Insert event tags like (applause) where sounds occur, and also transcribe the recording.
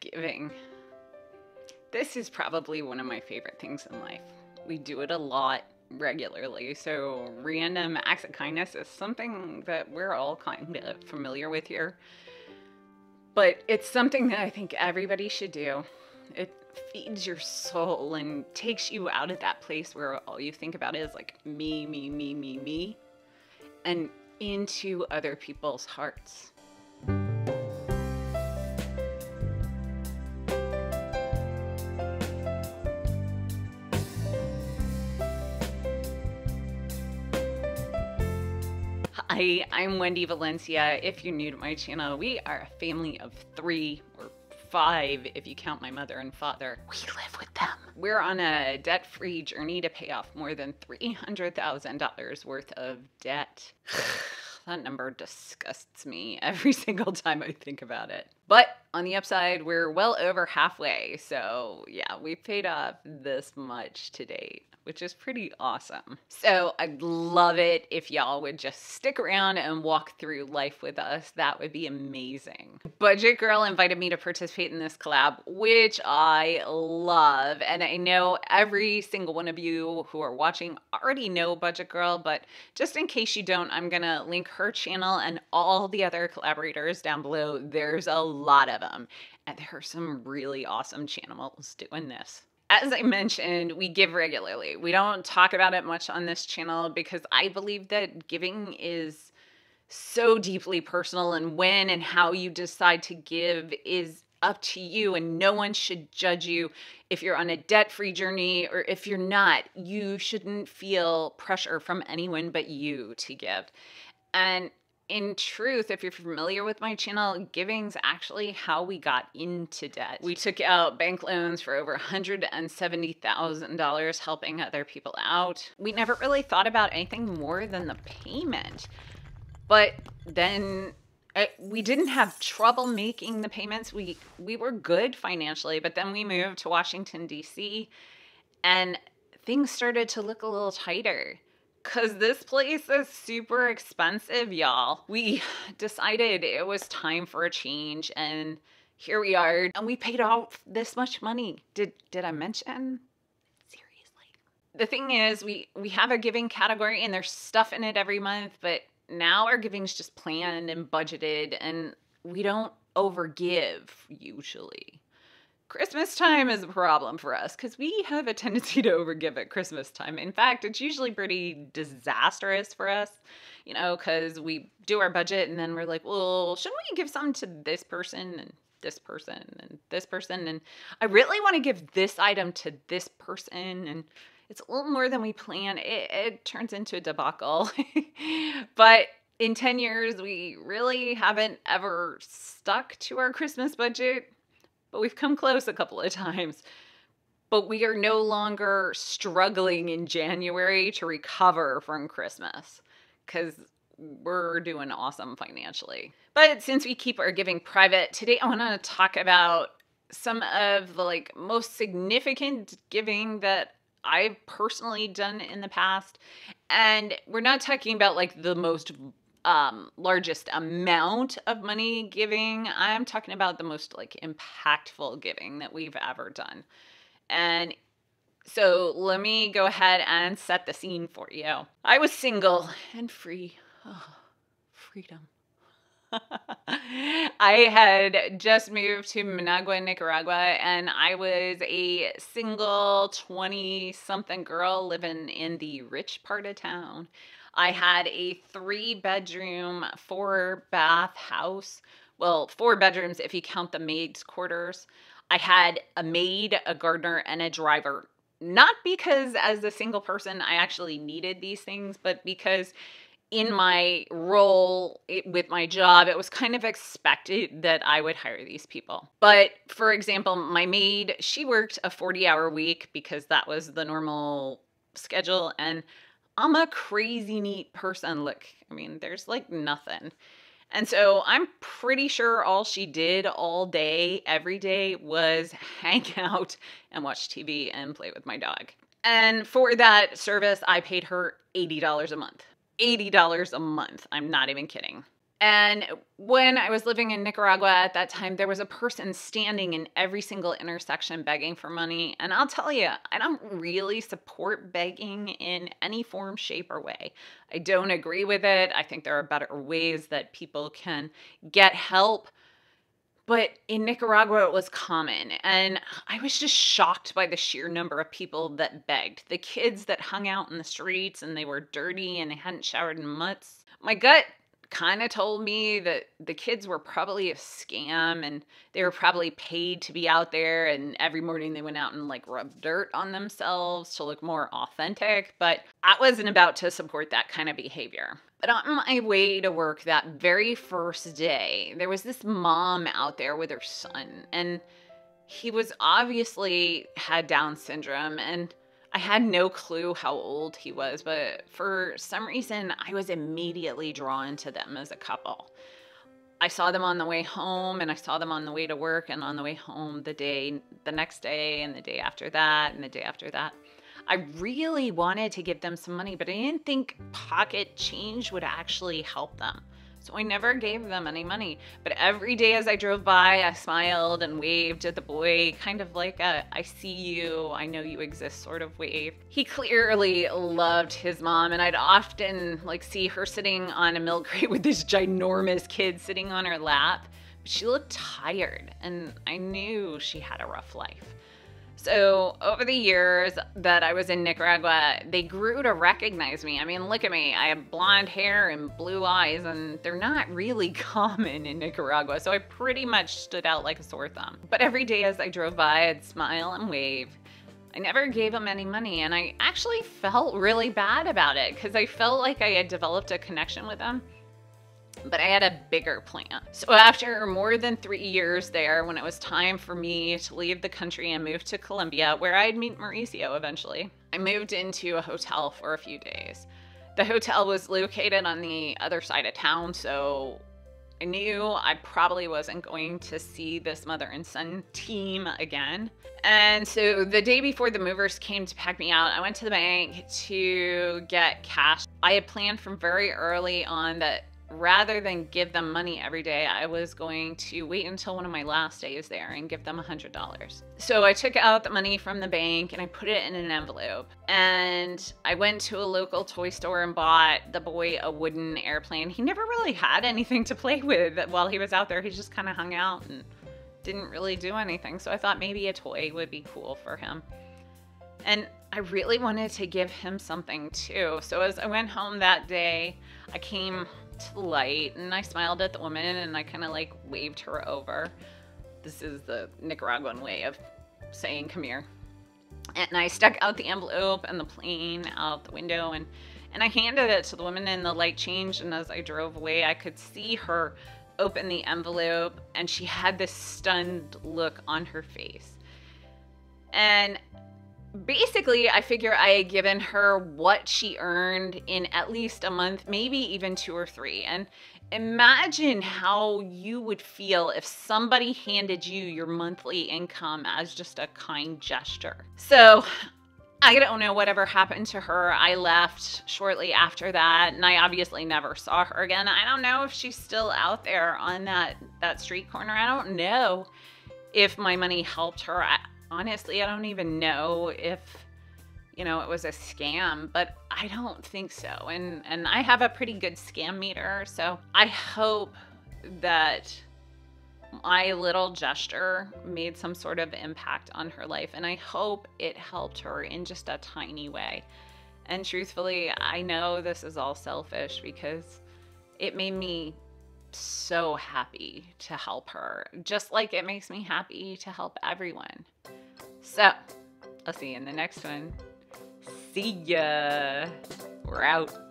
giving. This is probably one of my favorite things in life. We do it a lot regularly, so random acts of kindness is something that we're all kind of familiar with here. But it's something that I think everybody should do. It feeds your soul and takes you out of that place where all you think about is like me, me, me, me, me, and into other people's hearts. Hi, I'm Wendy Valencia. If you're new to my channel, we are a family of three or five if you count my mother and father. We live with them. We're on a debt free journey to pay off more than $300,000 worth of debt. (sighs) that number disgusts me every (laughs) single time I think about it. But on the upside, we're well over halfway. So, yeah, we've paid off this much to date which is pretty awesome. So I'd love it if y'all would just stick around and walk through life with us. That would be amazing. Budget Girl invited me to participate in this collab, which I love. And I know every single one of you who are watching already know Budget Girl, but just in case you don't, I'm gonna link her channel and all the other collaborators down below. There's a lot of them. And there are some really awesome channels doing this as I mentioned, we give regularly. We don't talk about it much on this channel because I believe that giving is so deeply personal, and when and how you decide to give is up to you, and no one should judge you if you're on a debt free journey or if you're not. You shouldn't feel pressure from anyone but you to give. And in truth, if you're familiar with my channel, giving's actually how we got into debt. We took out bank loans for over $170,000 helping other people out. We never really thought about anything more than the payment. But then uh, we didn't have trouble making the payments. We we were good financially, but then we moved to Washington D.C. and things started to look a little tighter because this place is super expensive, y'all. We decided it was time for a change, and here we are. And we paid off this much money. Did did I mention? Seriously. The thing is, we we have a giving category, and there's stuff in it every month, but now our giving's just planned and budgeted, and we don't overgive usually. Christmas time is a problem for us because we have a tendency (laughs) to overgive at Christmas time. In fact, it's usually pretty disastrous for us, you know, because we do our budget and then we're like, well, shouldn't we give some to this person and this person and this person? And I really want to give this item to this person. And it's a little more than we plan. It, it turns into a debacle. (laughs) but in 10 years, we really haven't ever stuck to our Christmas budget but we've come close a couple of times. But we are no longer struggling in January to recover from Christmas because we're doing awesome financially. But since we keep our giving private, today I want to talk about some of the like most significant giving that I've personally done in the past. And we're not talking about like the most um, largest amount of money giving. I'm talking about the most like impactful giving that we've ever done. And so let me go ahead and set the scene for you. I was single and free. Oh, freedom. (laughs) I had just moved to Managua, Nicaragua, and I was a single 20 something girl living in the rich part of town. I had a three bedroom, four bath house. Well, four bedrooms if you count the maid's quarters. I had a maid, a gardener, and a driver. Not because as a single person I actually needed these things, but because in my role with my job, it was kind of expected that I would hire these people. But for example, my maid, she worked a 40 hour week because that was the normal schedule. And I'm a crazy neat person. Look, I mean, there's like nothing. And so I'm pretty sure all she did all day, every day, was (laughs) hang out and watch TV and play with my dog. And for that service, I paid her $80 a month. $80 a month. I'm not even kidding. And when I was living in Nicaragua at that time, there was a person standing in every single intersection begging for money. And I'll tell you, I don't really support begging in any form, shape, or way. I don't agree with it. I think there are better ways that people can get help. But in Nicaragua, it was common. And I was just shocked by the sheer number of people that begged. The kids that hung out in the streets and they were dirty and they hadn't showered in months. My gut kind of told me that the kids were probably a scam and they were probably paid to be out there and every morning they went out and like rubbed dirt on themselves to look more authentic but i wasn't about to support that kind of behavior. But on my way to work that very first day there was this mom out there with her son and he was obviously had down syndrome and I had no clue how old he was, but for some reason, I was immediately drawn to them as a couple. I saw them on the way home and I saw them on the way to work and on the way home the day, the next day, and the day after that, and the day after that. I really wanted to give them some money, but I didn't think pocket change would actually help them. So I never gave them any money. But every day as I drove by, I smiled and waved at the boy, kind of like a I see you, I know you exist sort of wave. He clearly loved his mom, and I'd often like see her sitting on a milk (laughs) crate with this ginormous kid sitting on her lap. But she looked tired, and I knew she had a rough life. So, over the years that I was in Nicaragua, they grew to recognize me. I mean, look at me. I have blonde hair and blue eyes, and they're not really (laughs) common in Nicaragua. So, I pretty much stood out like a sore thumb. But every day as I drove by, I'd smile and wave. I never gave them any money, and I actually felt really bad about it because I felt like I had developed a connection with them but I had a bigger plan. So after more than three years there, when it was time for me to leave the country and move to Colombia, where I'd meet Mauricio eventually, I moved into a hotel for a few days. The hotel was located on the other side of town, so I knew I probably wasn't going to see this mother and son team again. And so the day before the movers came to pack me out, I went to the bank to get cash. I had planned from very early on that rather than give them money every day, I was going to wait until one of my last days there and give them $100. So I took out the money from the bank and I put it in an envelope. And I went to a local toy store and bought the boy a wooden airplane. He never really had anything to play with while he was out there. He just kind of hung out and didn't really do anything. So I thought maybe a toy would be cool for him. And I really wanted to give him something too. So as I went home that day, I came to the light and I smiled at the woman and I kind of like waved her over. This is the Nicaraguan way of saying come here. And I stuck out the envelope and the plane out the window and and I handed it to the woman and the light changed and as I drove away I could see her open the envelope and she had this stunned look on her face. And basically, I figure I had given her what she earned in at least a month, maybe even two or three. And imagine how you would feel if somebody handed you your monthly income as just a kind gesture. So, I don't know whatever happened to her. I left shortly after that, and I obviously never saw her again. I don't know if she's still out there on that that street corner. I don't know if my money helped her. I, honestly, I don't even know if you know it was a scam, but I don't think so. And and I have a pretty good scam meter, so I hope that my little gesture made some sort of impact on her life and I hope it helped her in just a tiny way. And truthfully, I know this is all selfish because it made me so happy to help her, just like it makes me happy to help everyone. So, I'll see you in the next one. See ya. We're out.